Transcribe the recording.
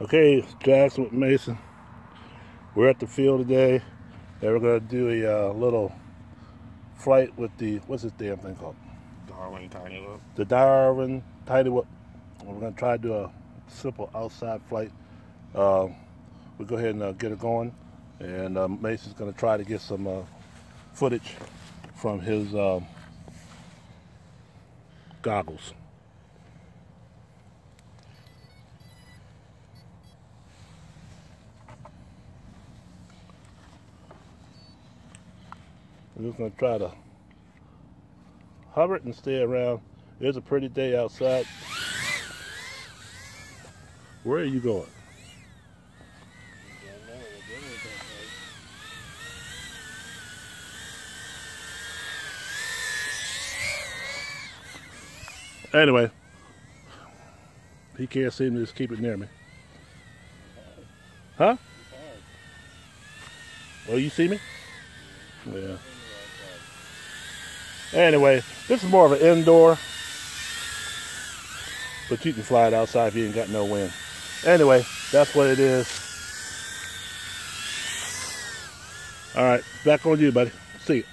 Okay, Jackson with Mason. We're at the field today, and we're gonna do a uh, little flight with the what's this damn thing called? Darwin Tiny Whoop. The Darwin Tiny Whoop. We're gonna try to do a simple outside flight. Uh, we'll go ahead and uh, get it going, and uh, Mason's gonna try to get some uh, footage from his um, goggles. I'm just gonna try to hover it and stay around. It's a pretty day outside. Where are you going? Anyway, he can't seem to just keep it near me. Huh? Oh, you see me? Yeah. Anyway, this is more of an indoor, but you can fly it outside if you ain't got no wind. Anyway, that's what it is. All right, back on you, buddy. See you.